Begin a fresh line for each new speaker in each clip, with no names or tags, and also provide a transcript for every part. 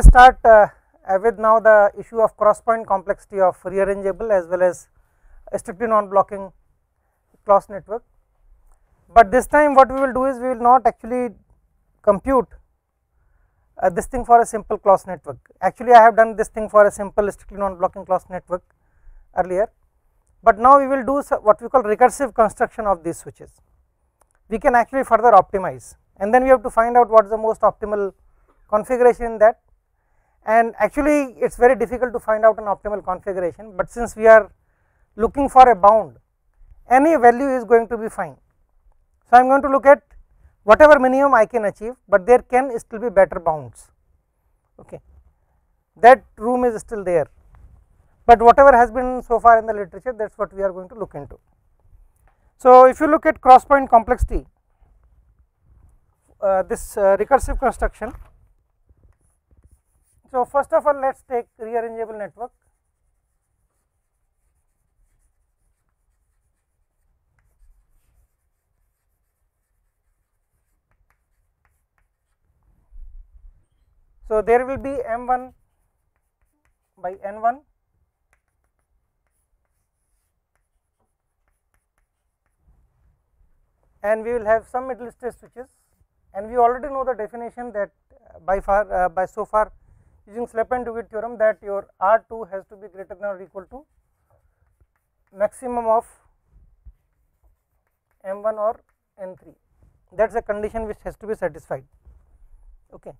Will start uh, with now the issue of cross point complexity of rearrangeable as well as strictly non blocking Clos network, but this time what we will do is we will not actually compute uh, this thing for a simple Clos network. Actually, I have done this thing for a simple strictly non blocking Clos network earlier, but now we will do what we call recursive construction of these switches. We can actually further optimize and then we have to find out what is the most optimal configuration in that and actually it is very difficult to find out an optimal configuration, but since we are looking for a bound any value is going to be fine. So, I am going to look at whatever minimum I can achieve, but there can still be better bounds okay. that room is still there, but whatever has been so far in the literature that is what we are going to look into. So, if you look at cross point complexity uh, this uh, recursive construction. So, first of all let us take rearrangeable network. So, there will be m 1 by n 1 and we will have some middle stage switches. And we already know the definition that by far uh, by so far using Slepian Duguid theorem that your R 2 has to be greater than or equal to maximum of m 1 or n 3 that is a condition which has to be satisfied. Okay.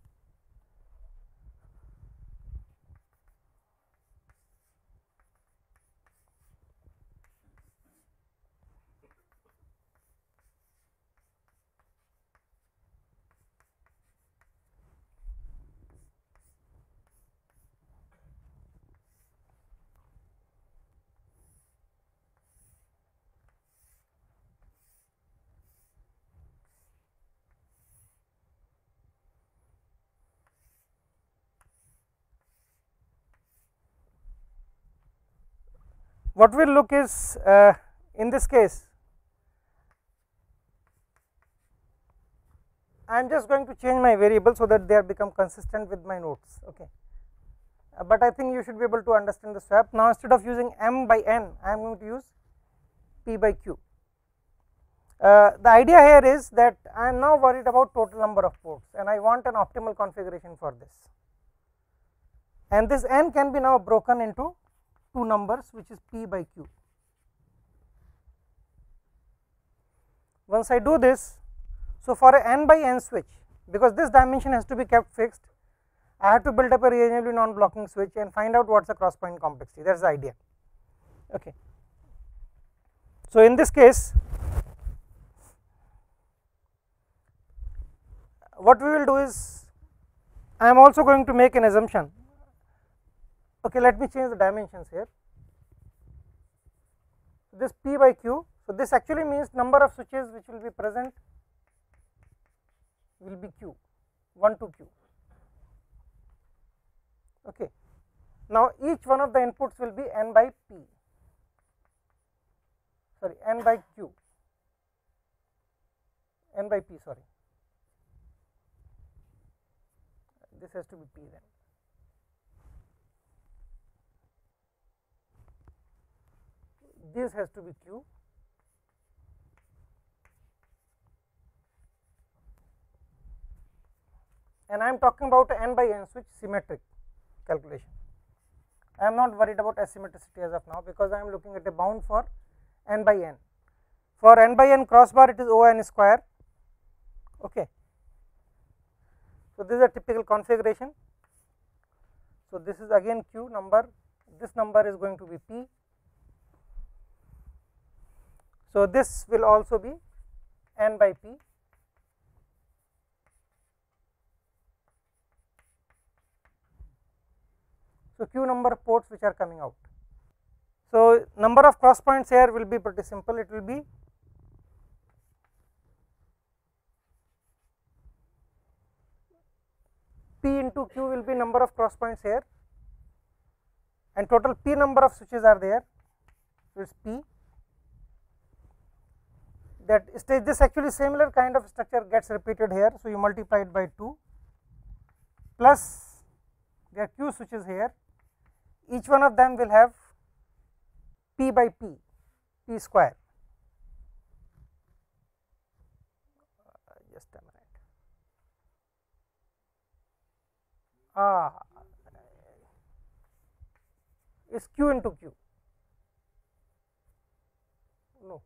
What we will look is uh, in this case I am just going to change my variable so that they have become consistent with my notes okay. Uh, but I think you should be able to understand the swap now instead of using m by n I am going to use p by q. Uh, the idea here is that I am now worried about total number of ports and I want an optimal configuration for this and this n can be now broken into two numbers which is p by q. Once I do this, so for a n by n switch because this dimension has to be kept fixed, I have to build up a reasonably non blocking switch and find out what is the cross point complexity that is the idea. Okay. So, in this case what we will do is I am also going to make an assumption okay let me change the dimensions here. This p by q. So this actually means number of switches which will be present will be q 1 to q. Okay. Now each one of the inputs will be n by p. Sorry n by q. N by p sorry. This has to be p then this has to be q and I am talking about n by n switch symmetric calculation. I am not worried about asymmetricity as of now because I am looking at a bound for n by n. For n by n crossbar it is O n square. Okay. So, this is a typical configuration. So, this is again q number, this number is going to be p so, this will also be n by p. So, q number of ports which are coming out. So, number of cross points here will be pretty simple. It will be p into q will be number of cross points here and total p number of switches are there. So, it is p that stage this actually similar kind of structure gets repeated here. So, you multiply it by 2 plus there are q switches here. Each one of them will have p by p p square. Just a minute. Ah is q into q no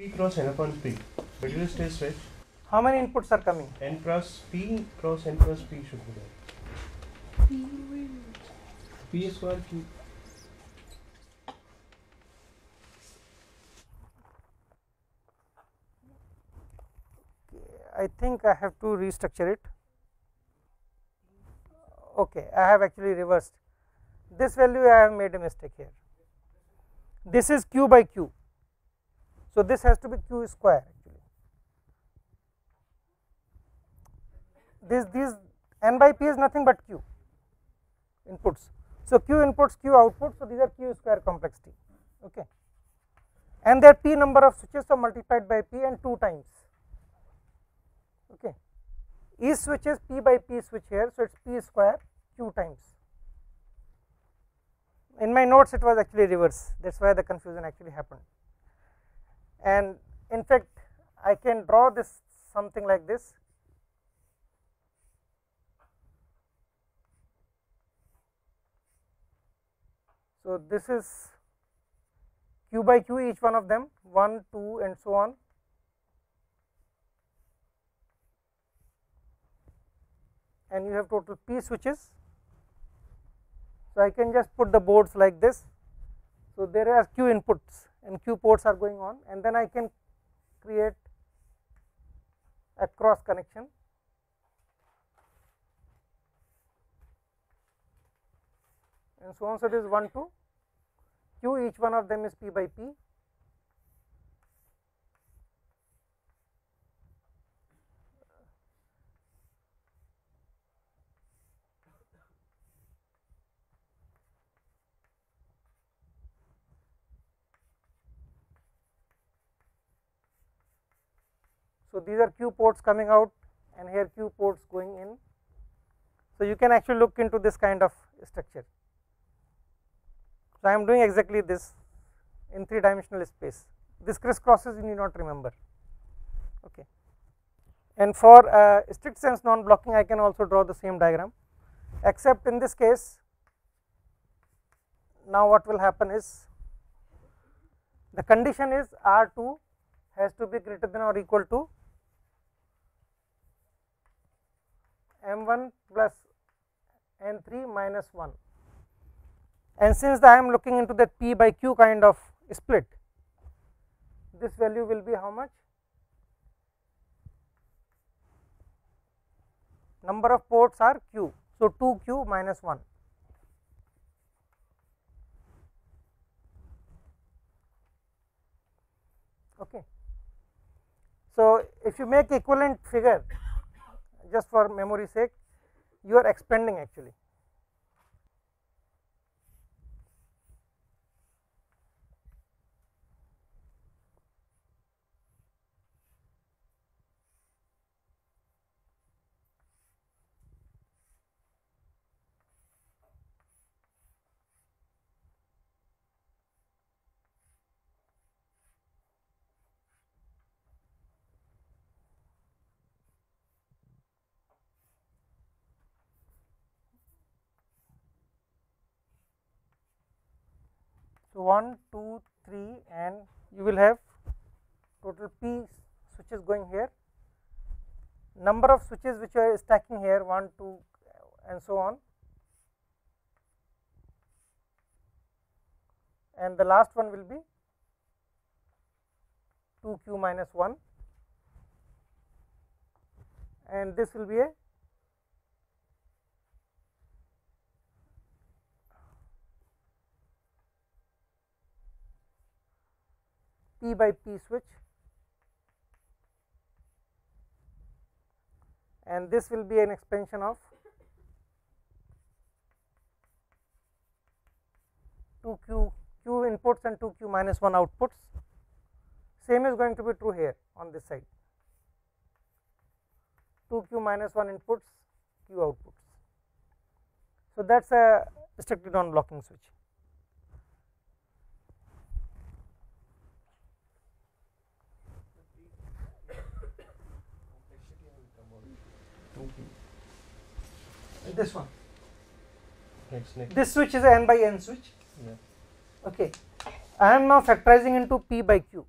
P cross n upon P. But you stay straight.
how many inputs are coming
N cross P cross N cross P should be there. P square Q.
I think I have to restructure it. Okay, I have actually reversed. This value I have made a mistake here. This is q by q. So, this has to be q square actually. This these n by p is nothing but q inputs. So, q inputs q outputs. So, these are q square complexity. Okay. And there are p number of switches so multiplied by p and 2 times okay. Each switch is p by p switch here, so it is p square q times. In my notes it was actually reverse, that is why the confusion actually happened. And in fact, I can draw this something like this. So, this is q by q each one of them 1, 2 and so on and you have total p switches. So, I can just put the boards like this. So, there are q inputs and q ports are going on and then I can create a cross connection and so on. So, this is 1 2 q each one of them is p by p So, these are q ports coming out and here q ports going in. So, you can actually look into this kind of structure. So, I am doing exactly this in 3 dimensional space. This crisscrosses you need not remember. Okay. And for uh, strict sense non blocking I can also draw the same diagram except in this case now what will happen is the condition is R 2 has to be greater than or equal to m 1 plus n 3 minus 1 and since I am looking into that p by q kind of split this value will be how much? Number of ports are q. So 2 q minus 1 okay. So if you make equivalent figure just for memory sake you are expanding actually So, 1, 2, 3 and you will have total p switches going here, number of switches which are stacking here 1, 2 and so on. And the last one will be 2 q minus 1 and this will be a P by P switch and this will be an expansion of 2 q q inputs and 2 q minus 1 outputs same is going to be true here on this side. 2 q minus 1 inputs q outputs. So, that is a strictly non blocking switch. This one.
Next, next.
This switch is a n by n switch.
Yeah.
Okay. I am now factorizing into p by q.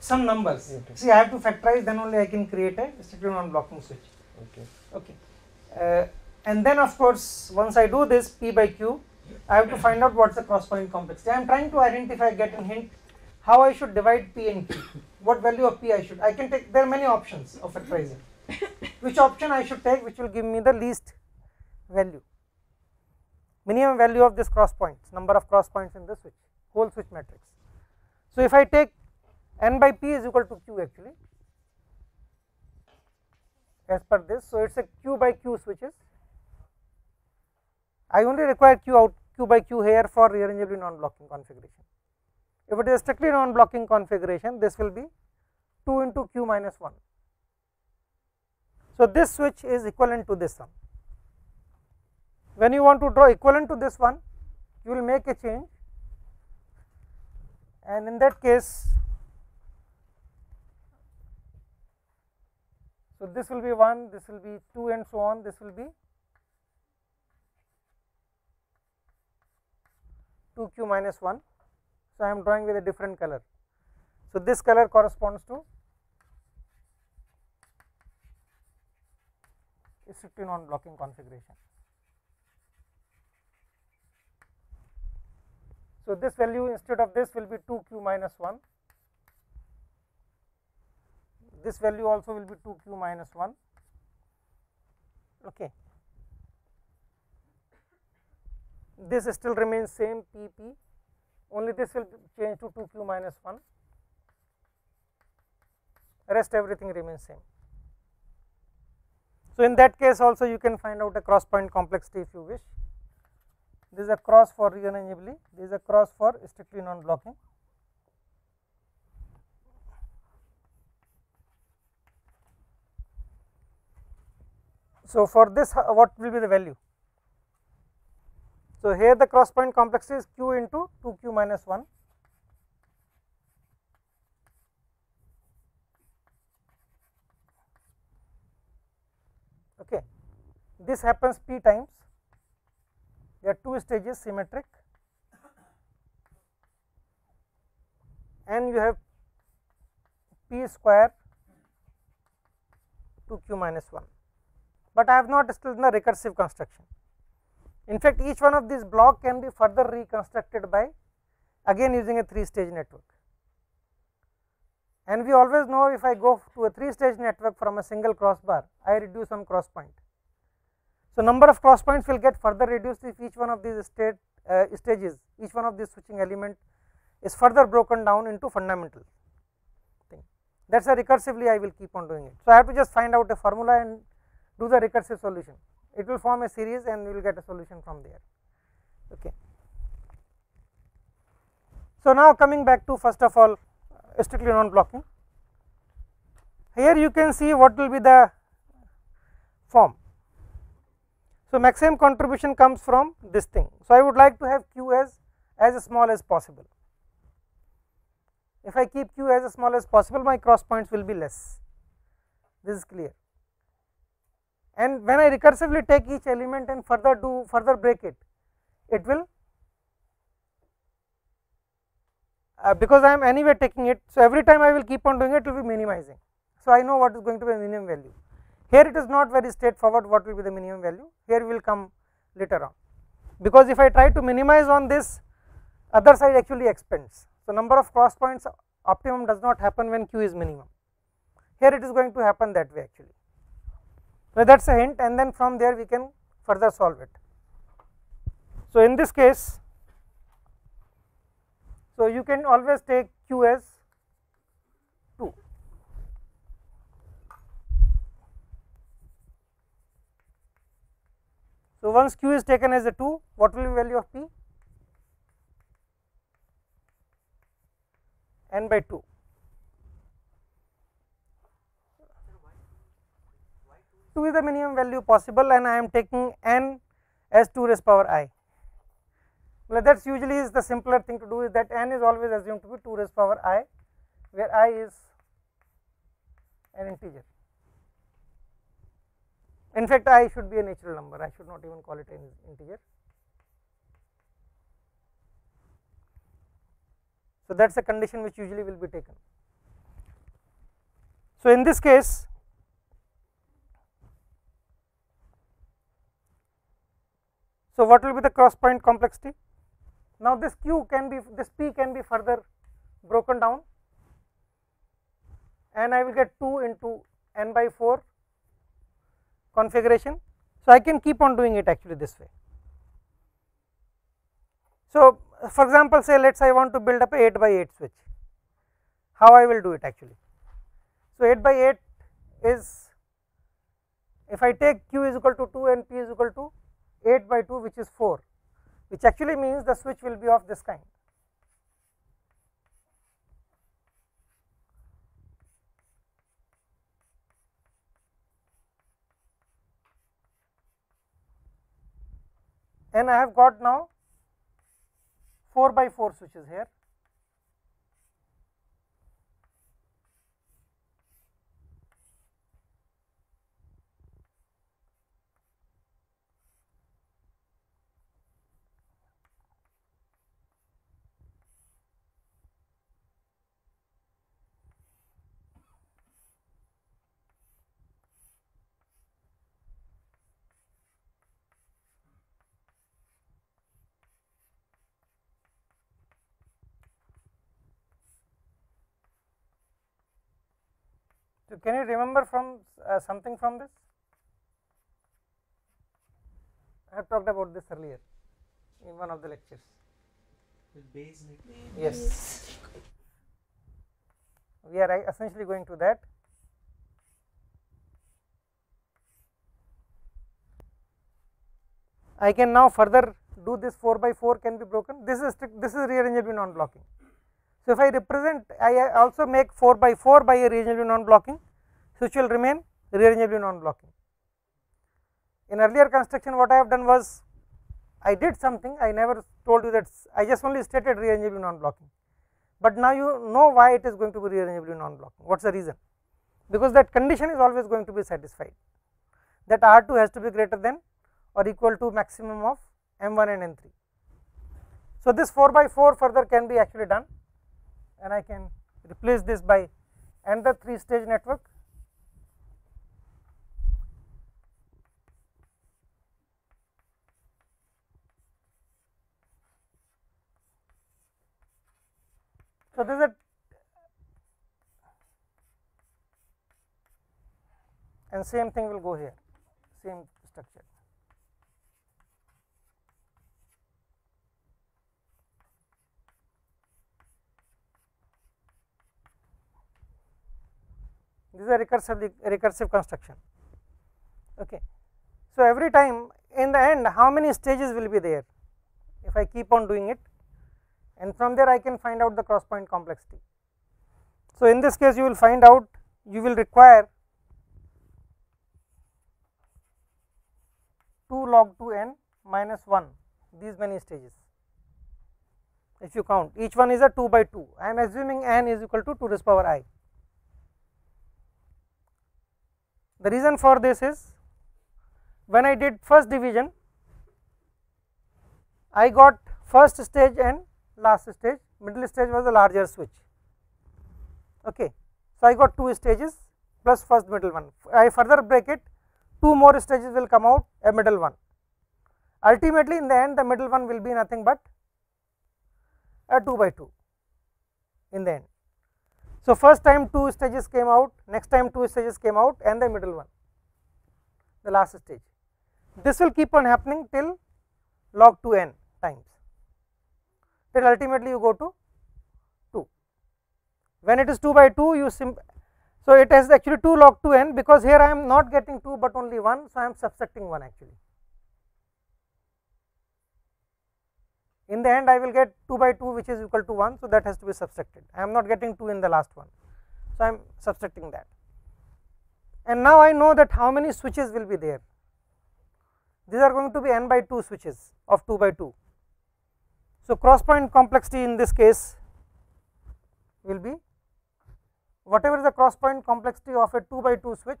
Some numbers.
Okay.
See, I have to factorize, then only I can create a strictly non blocking switch.
Okay.
Okay. Uh, and then, of course, once I do this p by q, I have to find out what's the cross point complexity. I am trying to identify, get a hint how I should divide p and q. What value of p I should. I can take, there are many options of factorizing. Which option I should take, which will give me the least value. Minimum value of this cross points, number of cross points in the switch, whole switch matrix. So, if I take n by p is equal to q actually as per this. So, it is a q by q switches. I only require q out q by q here for rearrangeably non blocking configuration. If it is strictly non blocking configuration, this will be 2 into q minus 1. So, this switch is equivalent to this one. When you want to draw equivalent to this one, you will make a change and in that case, so this will be 1, this will be 2 and so on, this will be 2 q minus 1. So, I am drawing with a different color. So, this color corresponds to strictly non blocking configuration. So, this value instead of this will be 2 q minus 1, this value also will be 2 q minus 1. Okay. This still remains same p p, only this will change to 2 q minus 1, rest everything remains same. So, in that case also you can find out a cross point complexity if you wish. This is a cross for rearrangeably, this is a cross for strictly non blocking. So, for this uh, what will be the value? So, here the cross point complexity is q into 2 q minus 1 okay. This happens p times there are two stages symmetric and you have p square 2 q minus 1, but I have not still done the recursive construction. In fact, each one of these block can be further reconstructed by again using a 3 stage network. And we always know if I go to a 3 stage network from a single crossbar, I reduce some cross point. So, number of cross points will get further reduced if each one of these state uh, stages, each one of these switching element is further broken down into fundamental thing. That is a recursively I will keep on doing it. So, I have to just find out a formula and do the recursive solution. It will form a series and we will get a solution from there. Okay. So, now coming back to first of all uh, strictly non blocking. Here you can see what will be the form. So, maximum contribution comes from this thing. So, I would like to have q as as small as possible. If I keep q as small as possible, my cross points will be less. This is clear. And when I recursively take each element and further do further break it, it will uh, because I am anyway taking it. So, every time I will keep on doing it, it will be minimizing. So, I know what is going to be minimum value. Here it is not very straightforward what will be the minimum value, here we will come later on. Because if I try to minimize on this, other side actually expands. So, number of cross points optimum does not happen when q is minimum. Here it is going to happen that way actually. So, that is a hint and then from there we can further solve it. So, in this case, so you can always take q as 2. So, once q is taken as a 2, what will be value of p? n by 2. 2 is the minimum value possible and I am taking n as 2 raised power i. Well, that is usually is the simpler thing to do is that n is always assumed to be 2 raised power i, where i is an integer. In fact, i should be a natural number, I should not even call it an integer. So, that is a condition which usually will be taken. So, in this case So, what will be the cross point complexity? Now, this q can be this p can be further broken down and I will get 2 into n by 4 configuration. So, I can keep on doing it actually this way. So, for example, say let us I want to build up a 8 by 8 switch, how I will do it actually. So, 8 by 8 is if I take q is equal to 2 and p is equal to 8 by 2 which is 4 which actually means the switch will be of this kind. And I have got now 4 by 4 switches here can you remember from uh, something from this? I have talked about this earlier in one of the lectures.
base
Yes. We are uh, essentially going to that. I can now further do this 4 by 4 can be broken. This is strict, this is rearrangeably non blocking. So, if I represent I also make 4 by 4 by a rearrangeably non blocking which will remain rearrangeably non blocking. In earlier construction what I have done was I did something I never told you that I just only stated rearrangeably non blocking, but now you know why it is going to be rearrangeably non blocking what is the reason because that condition is always going to be satisfied that R 2 has to be greater than or equal to maximum of m 1 and n 3. So, this 4 by 4 further can be actually done and I can replace this by another 3 stage network So, this is a and same thing will go here same structure. This is a recursive recursive construction. Okay. So, every time in the end how many stages will be there if I keep on doing it and from there I can find out the cross point complexity. So, in this case you will find out you will require 2 log 2 n minus 1 these many stages if you count each one is a 2 by 2 I am assuming n is equal to 2 raised power i. The reason for this is when I did first division I got first stage and last stage, middle stage was a larger switch. Okay. So, I got two stages plus first middle one. I further break it, two more stages will come out a middle one. Ultimately, in the end the middle one will be nothing but a 2 by 2 in the end. So, first time two stages came out, next time two stages came out and the middle one, the last stage. This will keep on happening till log 2 n times ultimately you go to 2. When it is 2 by 2 you sim so it has actually 2 log 2 n because here I am not getting 2 but only 1 so I am subtracting 1 actually. In the end I will get 2 by 2 which is equal to 1 so that has to be subtracted I am not getting 2 in the last one so I am subtracting that and now I know that how many switches will be there. These are going to be n by 2 switches of 2 by 2. So, cross point complexity in this case will be whatever the cross point complexity of a 2 by 2 switch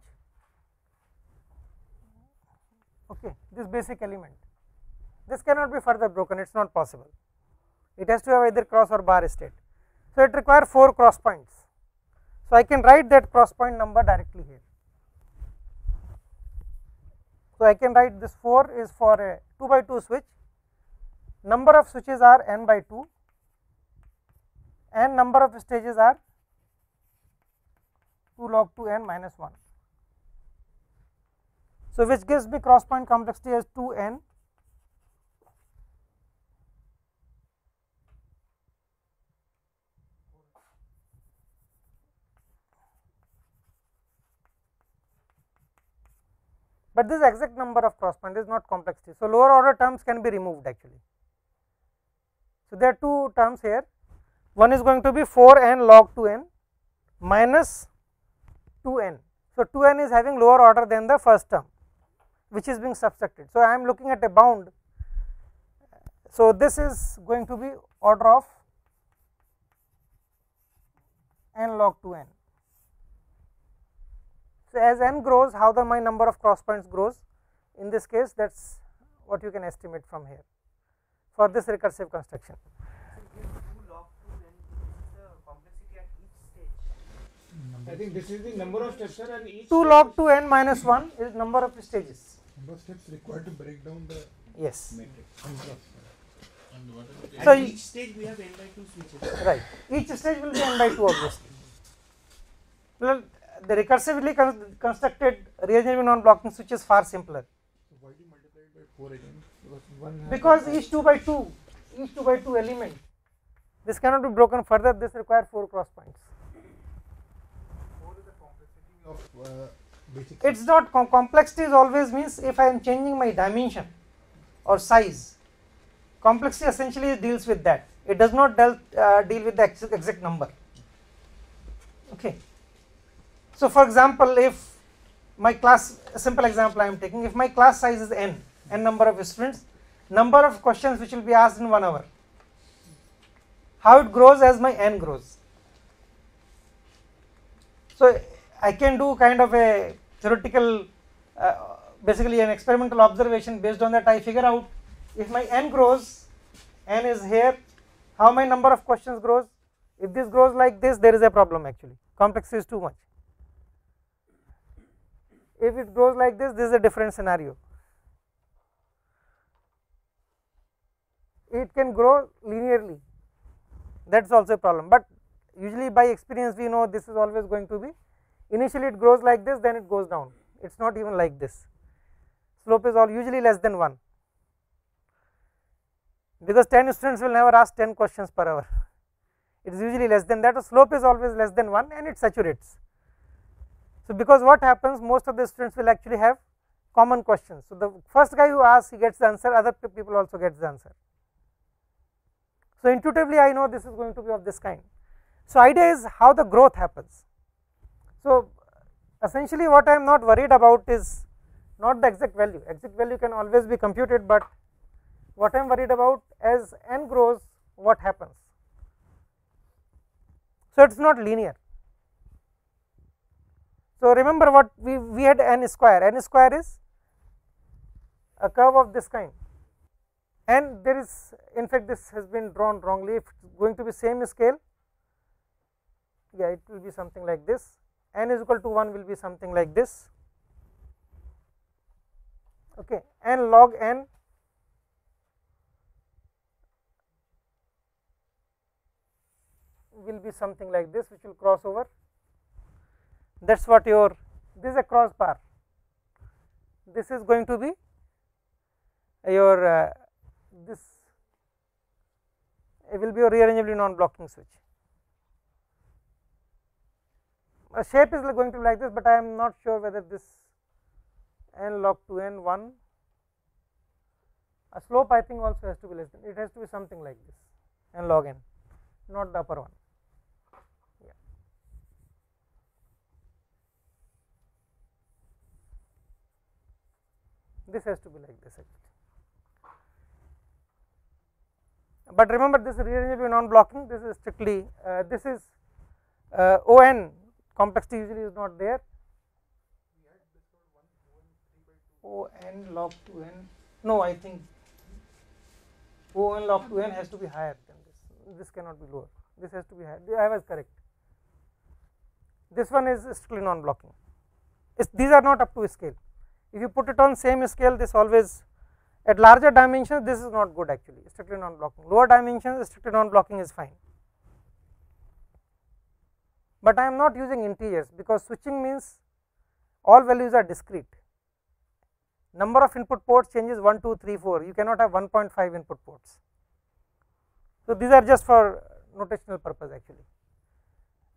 okay this basic element this cannot be further broken it is not possible. It has to have either cross or bar state. So it requires 4 cross points. So i can write that cross point number directly here. So i can write this 4 is for a 2 by 2 switch number of switches are n by 2 and number of stages are 2 log 2 n minus 1. So, which gives me cross point complexity as 2 n but this exact number of cross point is not complexity. So, lower order terms can be removed actually. So, there are two terms here one is going to be 4 n log 2 n minus 2 n. So, 2 n is having lower order than the first term which is being subtracted. So, I am looking at a bound. So, this is going to be order of n log 2 n. So, as n grows how the my number of cross points grows in this case that is what you can estimate from here for this recursive construction.
I think this is the number of steps sir and each
2 log 2 n minus 1 is number of stages.
Number of steps required to break down the
Yes,
matrix.
So
At
you-
each stage we have n by 2 switches.
right. Each stage will be n by 2 obviously. Well, the recursively con constructed rearrangement non-blocking switch is far simpler
So why do you multiply it by four again? Because
each 2 by 2, each 2 by 2 element, this cannot be broken further. This requires 4 cross points.
four is the complexity of uh.
It's not com complexity is always means if I am changing my dimension or size. Complexity essentially deals with that. It does not deal, uh, deal with the ex exact number. Okay. So, for example, if my class, a simple example I am taking, if my class size is n, n number of students, number of questions which will be asked in one hour. How it grows as my n grows. So, I can do kind of a theoretical uh, basically an experimental observation based on that I figure out if my n grows, n is here, how my number of questions grows. If this grows like this, there is a problem actually, complexity is too much. If it grows like this, this is a different scenario. It can grow linearly, that is also a problem, but usually by experience we know this is always going to be initially it grows like this then it goes down. It is not even like this. Slope is all usually less than 1 because 10 students will never ask 10 questions per hour. It is usually less than that. The slope is always less than 1 and it saturates. So because what happens most of the students will actually have common questions. So the first guy who asks he gets the answer. Other people also gets the answer so intuitively i know this is going to be of this kind. So idea is how the growth happens. So, essentially what I am not worried about is not the exact value, exact value can always be computed, but what I am worried about as n grows what happens. So, it is not linear. So, remember what we, we had n square, n square is a curve of this kind and there is in fact this has been drawn wrongly. If going to be same scale yeah it will be something like this. N is equal to 1 will be something like this. Okay. N log n will be something like this which will cross over. That is what your this is a cross bar. This is going to be your uh, this it will be a rearrangeably non blocking switch a shape is going to be like this, but I am not sure whether this n log 2 n 1 a slope I think also has to be less than it has to be something like this n log n not the upper one. Yeah. this has to be like this actually. But remember this rearrangeable non blocking this is strictly uh, this is uh, ON complexity usually is not there. ON log 2n no I think ON log 2n has to be higher than this. This cannot be lower. This has to be higher. I was correct. This one is strictly non blocking these are not up to scale. If you put it on same scale this always at larger dimensions this is not good actually strictly non blocking lower dimensions strictly non blocking is fine. But I am not using integers because switching means all values are discrete. Number of input ports changes 1 2 3 4 you cannot have 1.5 input ports. So these are just for notational purpose actually.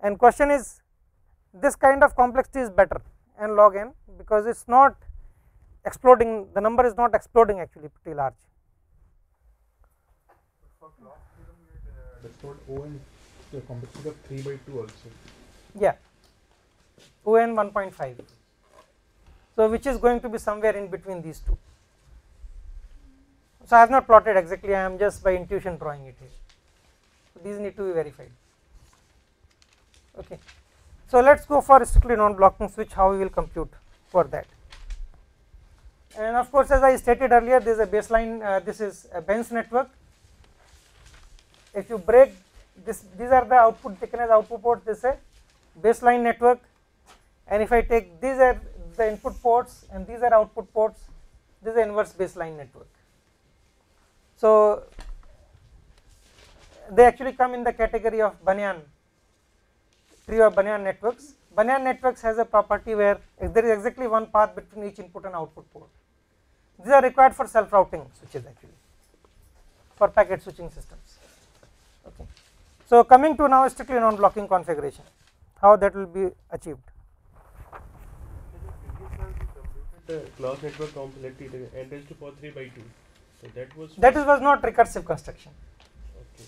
And question is this kind of complexity is better n log n because it is not exploding the number is not exploding actually pretty large.
For Clos theorem, we uh, O and the complexity of 3 by 2 also.
Yeah, ON 1.5. So, which is going to be somewhere in between these two. So, I have not plotted exactly, I am just by intuition drawing it here. So, these need to be verified. Okay. So, let us go for strictly non blocking switch, how we will compute for that. And of course, as I stated earlier, this is a baseline, uh, this is a Benes network. If you break this, these are the output taken as output ports, this is a baseline network. And if I take these are the input ports and these are output ports, this is inverse baseline network. So, they actually come in the category of Banyan tree of Banyan networks. Banyan networks has a property where there is exactly one path between each input and output port. These are required for self routing switches actually for packet switching systems. Okay. So, coming to now strictly non blocking configuration, how that will be achieved.
The Clos network complexity n raised to power 3 by 2. So that was
That is, was not recursive construction.
okay.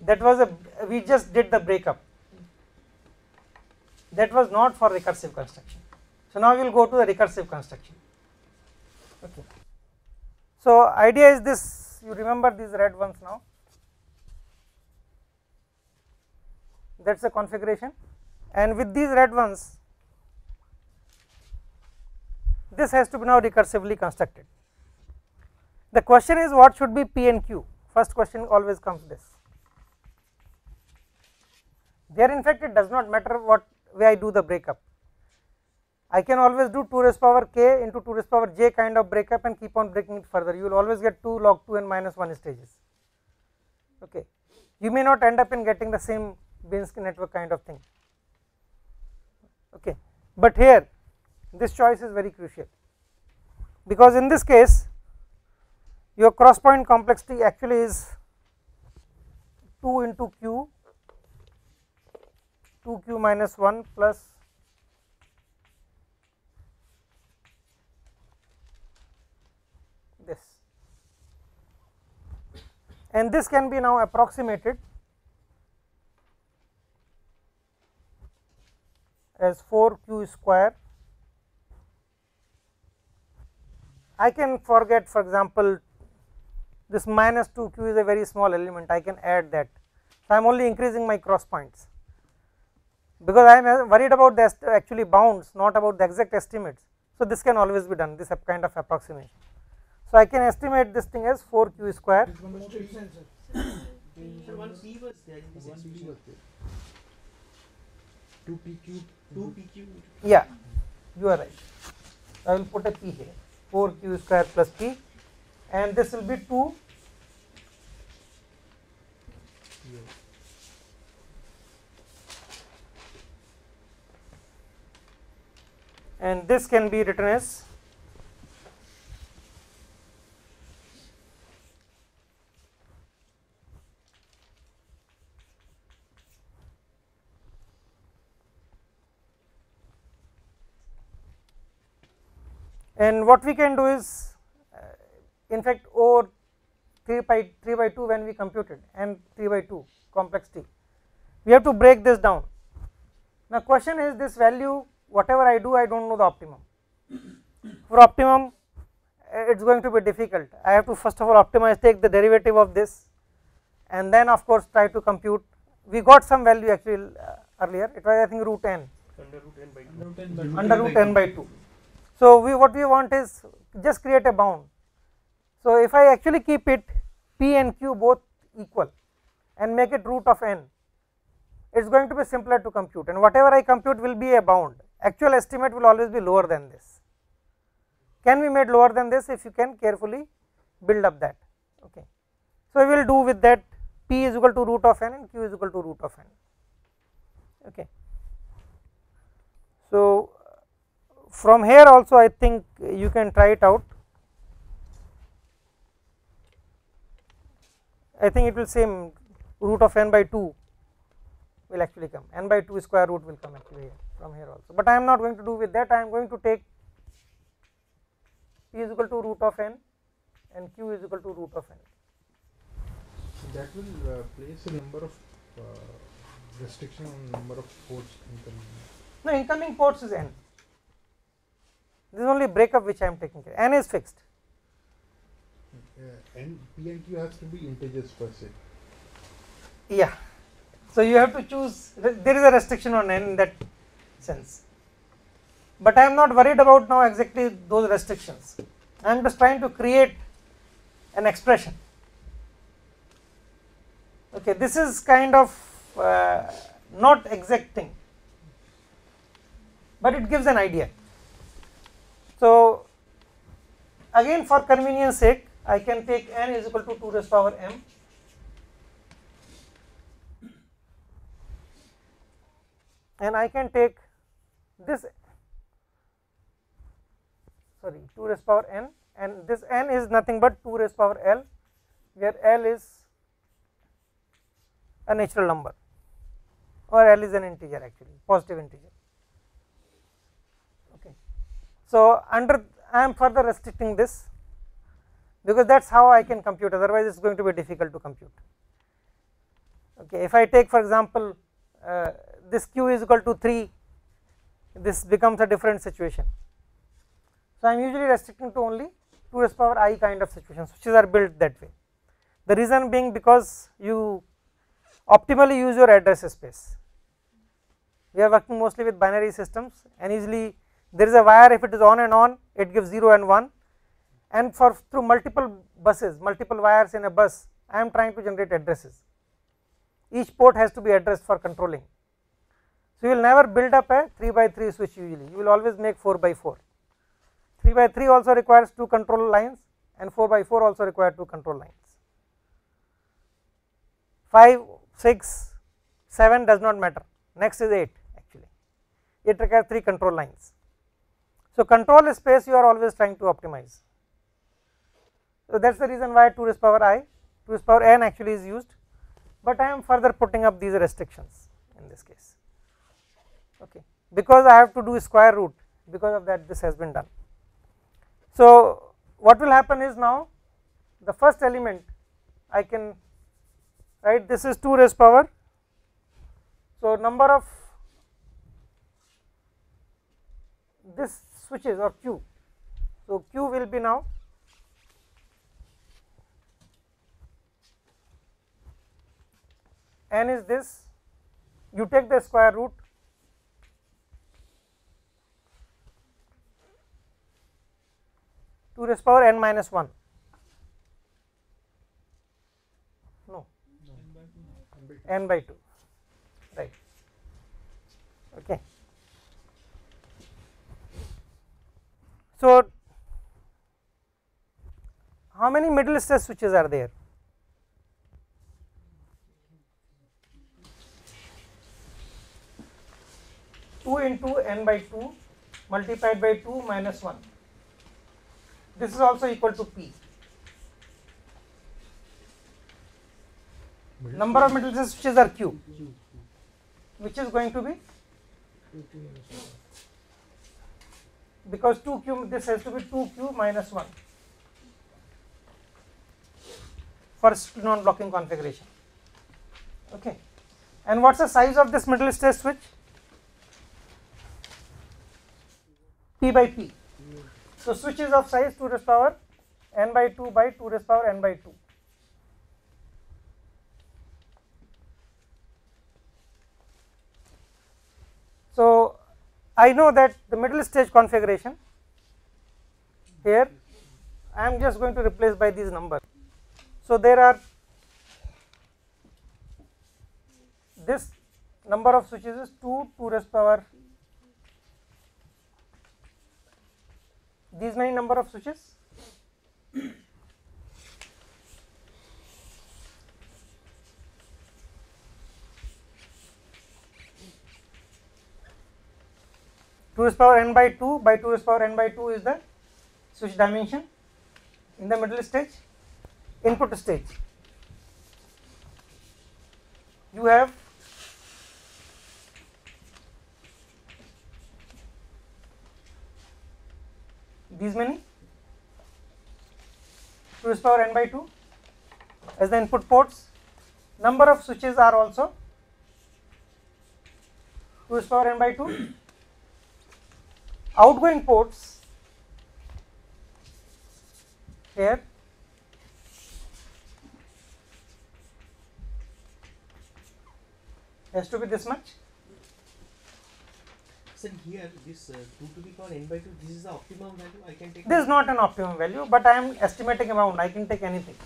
That was a we just did the breakup. That was not for recursive construction. So now we will go to the recursive construction. Okay. So idea is this. You remember these red ones now. That is the configuration, and with these red ones, this has to be now recursively constructed. The question is what should be P and Q? First question always comes this. There in fact it does not matter what way I do the breakup. I can always do 2 raised power k into 2 raised power j kind of breakup and keep on breaking it further. You will always get 2 log 2 and minus 1 stages. Okay. You may not end up in getting the same Binsky network kind of thing. Okay. But here this choice is very crucial because in this case your cross point complexity actually is 2 into q 2 q minus 1 plus this and this can be now approximated as 4 q square I can forget for example this minus 2 q is a very small element I can add that. So, I am only increasing my cross points because I am worried about the actually bounds not about the exact estimates. So, this can always be done this kind of approximation. So, I can estimate this thing as 4 q square
Which one was straight sensor?
So one P was there in this
One P
expression.
was there. Two PQ.
Two
yeah you are right. I will put a p here 4 q square plus p and this will be 2 and this can be written as and what we can do is uh, in fact over 3 by 3 by 2 when we computed and 3 by 2 complexity we have to break this down now question is this value whatever I do I do not know the optimum for optimum it is going to be difficult. I have to first of all optimize take the derivative of this and then of course try to compute. We got some value actually uh, earlier it was I think root n
Under root n by 2.
Under root n by
under root n by 2. So, we what we want is just create a bound. So, if I actually keep it p and q both equal and make it root of n, it is going to be simpler to compute and whatever I compute will be a bound. Actual estimate will always be lower than this. Can be made lower than this if you can carefully build up that. Okay. So, we will do with that p is equal to root of n and q is equal to root of n. Okay. So, from here also I think you can try it out. I think it will same root of n by 2 will actually come n by 2 square root will come actually here from here also, but I am not going to do with that I am going to take p is equal to root of n and q is equal to root of n.
That will uh, place a number of uh, restriction on number of ports incoming.
No incoming ports is n, this is only breakup which I am taking care, n is fixed.
Uh, and P and Q has to be integers per se.
Yeah. So you have to choose, there is a restriction on n in that sense. But I am not worried about now exactly those restrictions. I am just trying to create an expression. Okay, this is kind of uh, not exact thing, but it gives an idea. So again for convenience sake, I can take n is equal to 2 raised power m. And I can take this sorry 2 raised power n. And this n is nothing but 2 raised power l where l is a natural number or l is an integer actually positive integer okay so under i am further restricting this because that is how i can compute otherwise it is going to be difficult to compute. Okay if i take for example uh, this q is equal to 3 this becomes a different situation. So i am usually restricting to only 2 raised power i kind of situations which are built that way. The reason being because you optimally use your address space. We are working mostly with binary systems and easily there is a wire if it is on and on it gives 0 and 1 and for through multiple buses multiple wires in a bus I am trying to generate addresses. Each port has to be addressed for controlling. So you will never build up a 3 by 3 switch usually. You will always make 4 by 4 3 by 3 also requires two control lines and 4 by 4 also require two control lines. 5 6 7 does not matter. Next is 8 actually. It requires 3 control lines so control space you are always trying to optimize. So that is the reason why 2 raised power i 2 raised power n actually is used but I am further putting up these restrictions in this case. Okay. Because I have to do square root because of that this has been done. So what will happen is now the first element I can write this is 2 raised power. So number of this switches or q. So q will be now n is this. You take the square root to raised power n minus 1 no. N by 2 right. Okay so how many middle stress switches are there? 2 into n by 2 multiplied by 2 minus 1 this is also equal to p. Number of middle switches are q which is going to be because 2q this has to be 2q minus 1 first non blocking configuration okay and what's the size of this middle stress switch P by P. So switches of size 2 raised power n by 2 by 2 raised power n by 2. So, I know that the middle stage configuration here I am just going to replace by these numbers. So, there are this number of switches is 2 2 raised power these many number of switches two raised power n by 2 by 2 raised power n by 2 is the switch dimension in the middle stage input stage. You have these many 2 raised power n by 2 as the input ports. Number of switches are also 2 raised power n by 2 outgoing ports here. Has to be this much.
Sir, here this uh, 2 to the power n by 2, this is the optimum value? I can take.
this is not an optimum value but i am estimating amount. I can take anything.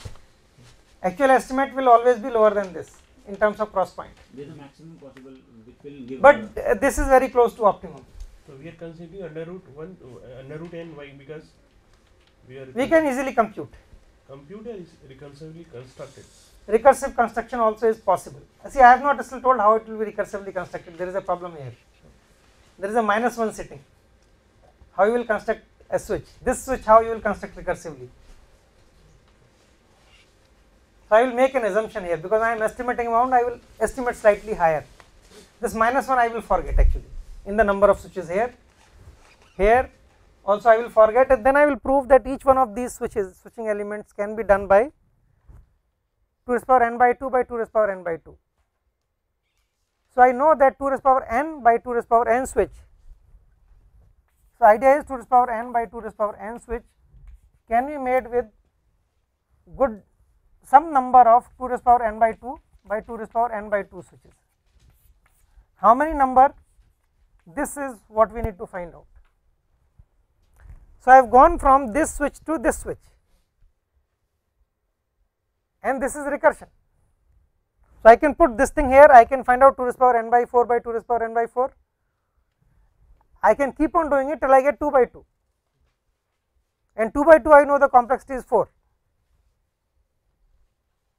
Actual estimate will always be lower than this in terms of cross point.
There is a maximum possible which will give.
but
uh,
uh, this is very close to optimum
So we are considering under root 1, uh, under root n y because we are
we can easily compute.
Computer is recursively constructed.
recursive construction also is possible. See i have not still told how it will be recursively constructed. There is a problem here. There is a minus 1 sitting. How you will construct a switch? This switch how you will construct recursively? So i will make an assumption here. Because i am estimating amount i will estimate slightly higher. This minus 1 i will forget actually in the number of switches here here also i will forget and then i will prove that each one of these switches switching elements can be done by 2 raised power n by 2 by 2 raised power n by 2. So, I know that 2 raised power n by 2 raised power n switch. So, idea is 2 raised power n by 2 raised power n switch can be made with good some number of 2 raised power n by 2 by 2 raised power n by 2 switches. How many number? This is what we need to find out. So, I have gone from this switch to this switch and this is recursion. So, I can put this thing here, I can find out 2 raised power n by 4 by 2 raised power n by 4. I can keep on doing it till I get 2 by 2 and 2 by 2 I know the complexity is 4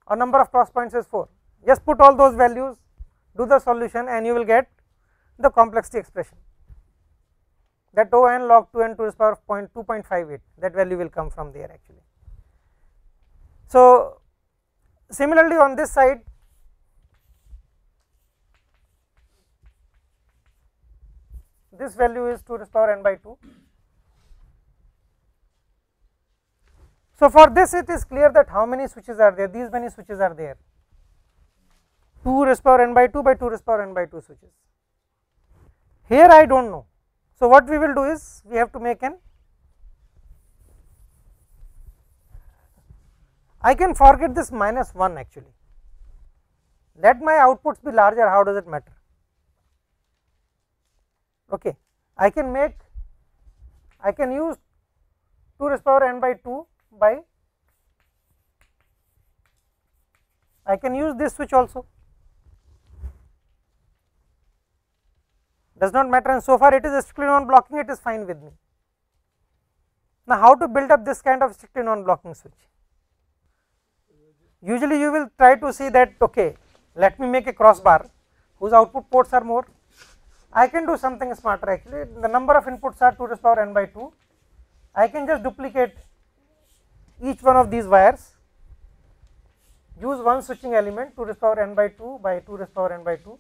or number of cross points is 4. Just put all those values, do the solution and you will get the complexity expression that O n log 2 n to the power of 0.2.58 that value will come from there actually. So, similarly on this side this value is 2 to the power n by 2. So, for this it is clear that how many switches are there these many switches are there 2 raised power n by 2 by 2 raised power n by 2 switches. Here I do not know. So, what we will do is we have to make an I can forget this minus 1 actually. Let my outputs be larger, how does it matter? Okay. I can make, I can use 2 raised power n by 2 by, I can use this switch also. Does not matter and so far it is strictly non blocking, it is fine with me. Now, how to build up this kind of strictly non blocking switch? usually you will try to see that okay let me make a crossbar whose output ports are more. I can do something smarter actually. The number of inputs are 2 to the power n by 2 I can just duplicate each one of these wires. Use one switching element 2 to the power n by 2 by 2 to the power n by 2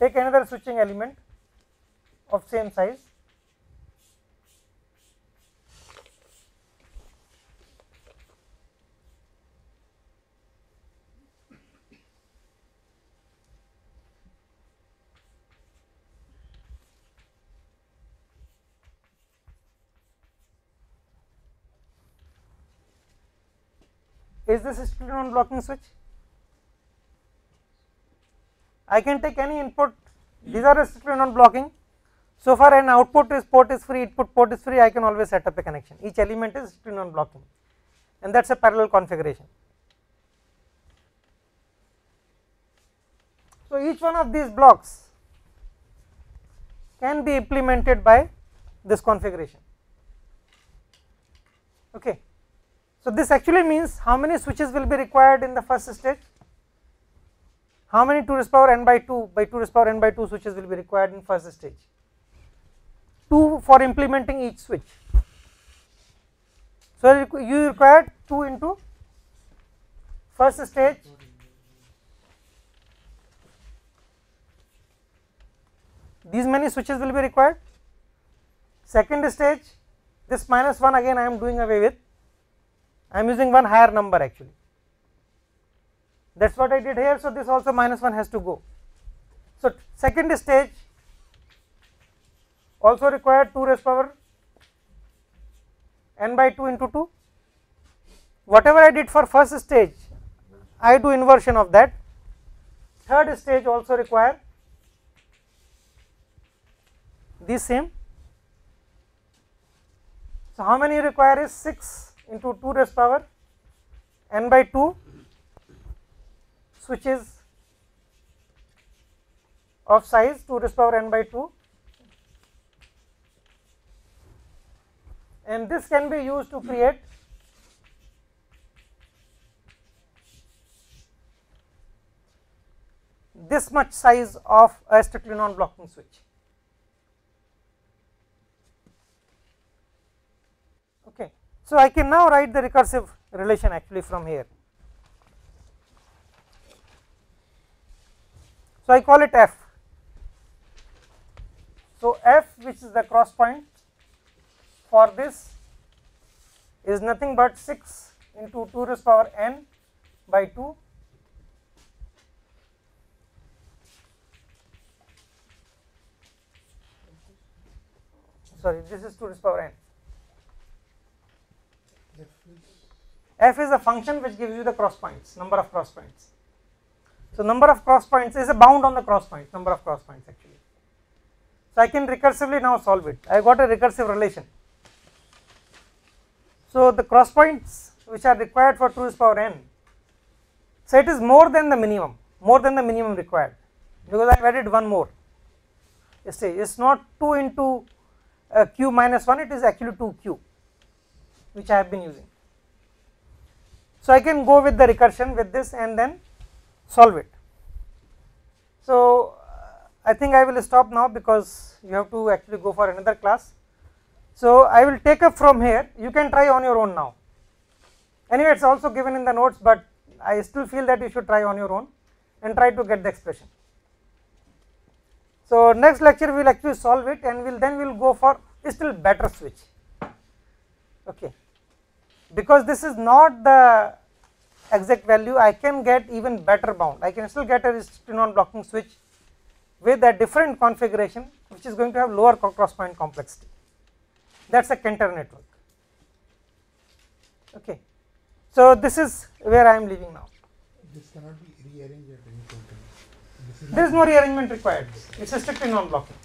take another switching element of same size. Is this a strictly non blocking switch I can take any input these are strictly non blocking so far an output is port is free input port is free I can always set up a connection each element is strictly non blocking and that is a parallel configuration. So, each one of these blocks can be implemented by this configuration. Okay. So, this actually means how many switches will be required in the first stage? How many 2 raised power n by 2 by 2 raised power n by 2 switches will be required in first stage? 2 for implementing each switch. So, you require 2 into first stage these many switches will be required. Second stage this minus 1 again I am doing away with, I am using one higher number actually. That is what I did here. So, this also minus 1 has to go. So, second stage also required 2 raised power n by 2 into 2. Whatever I did for first stage, I do inversion of that. Third stage also require the same. So, how many require is 6 into 2 raised power n by 2 switches of size 2 raised power n by 2 and this can be used to create this much size of a strictly non blocking switch. Okay. So, I can now write the recursive relation actually from here. So, I call it f. So, f which is the cross point for this is nothing but 6 into 2 raised power n by 2 sorry this is 2 raised power n. F is a function which gives you the cross points number of cross points so number of cross points is a bound on the cross points number of cross points actually. So i can recursively now solve it. I got a recursive relation. So the cross points which are required for 2 raised power n so it is more than the minimum more than the minimum required because i have added one more. You see it is not 2 into uh, q minus 1 it is actually 2 q which I have been using. So, I can go with the recursion with this and then solve it. So, I think I will stop now because you have to actually go for another class. So, I will take up from here you can try on your own now. Anyway, it is also given in the notes, but I still feel that you should try on your own and try to get the expression. So, next lecture we will actually solve it and will then we will go for still better switch okay because this is not the exact value I can get even better bound. I can still get a strictly non blocking switch with a different configuration which is going to have lower cross point complexity. That is a Cantor network. Okay. So, this is where I am leaving now.
This cannot be rearranged at any point. is
there is no rearrangement required. It is a strictly non blocking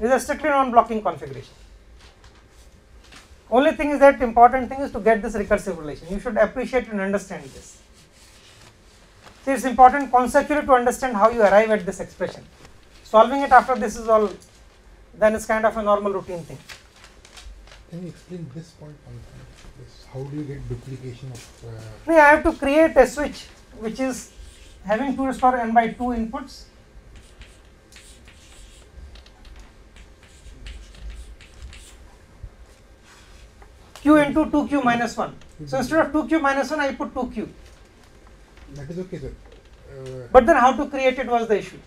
it is a strictly non blocking configuration only thing is that important thing is to get this recursive relation you should appreciate and understand this so it is important conceptually to understand how you arrive at this expression solving it after this is all then it's kind of a normal routine thing
Can you explain this point? This, how do you get duplication of? Uh,
I have to create a switch which is having 2 raised power n by 2 inputs q into 2q minus 1 so instead of 2q minus 1 I put 2q
that is okay, sir. Uh,
but then how to create it was the issue.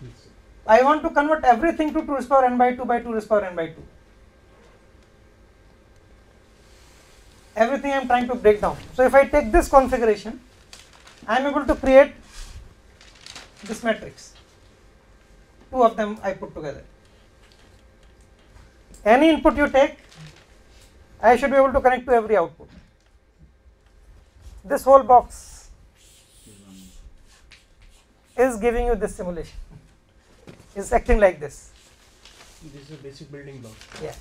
I want to convert everything to 2 raised power n by 2 by 2 raised power n by 2 everything I am trying to break down. So if I take this configuration I am able to create this matrix. Two of them I put together. Any input you take I should be able to connect to every output. This whole box is giving you this simulation is acting like this.
This is a basic building block.
yeah.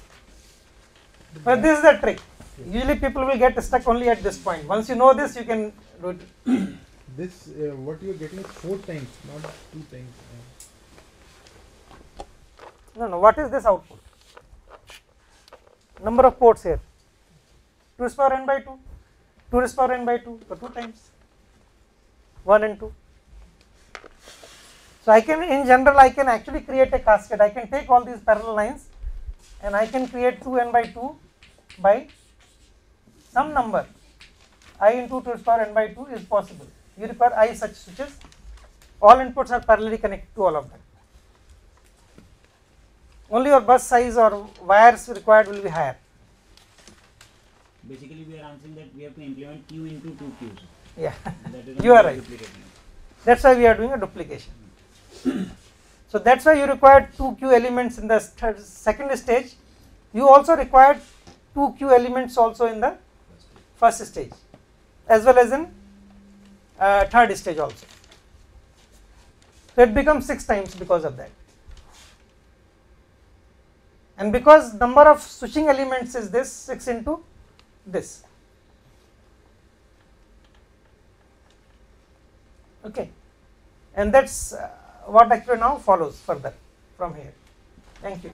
But this is the trick. Usually people will get stuck only at this point. Once you know this you can do it.
This uh, what you are getting is four times, not two times. Uh,
no no. What is this output? Number of ports here 2 raised power n by 2 2 raised power n by 2 so 2 times. 1 and 2 so i can in general i can actually create a cascade. I can take all these parallel lines and i can create 2 n by 2 by some number. I into 2 raised power n by 2 is possible. You require i such switches. All inputs are parallelly connected to all of them. Only your bus size or wires required will be higher
Basically, we are answering that we have to implement Q into two Qs.
yeah.
That is
You are right. that's why we are doing a duplication. So that's why you require two q elements in the st- second stage. You also required two q elements also in the first stage as well as in uh, third stage also. So it becomes six times because of that. And because number of switching elements is this 6 into this. Okay. And that's uh, what actually now follows further from here. Thank you